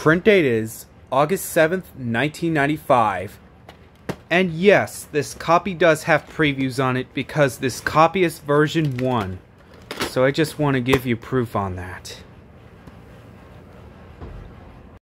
print date is August 7th, 1995. And yes, this copy does have previews on it because this copy is version 1. So I just want to give you proof on that.